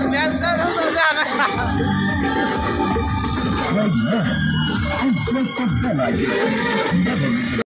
Luar biasa, sudah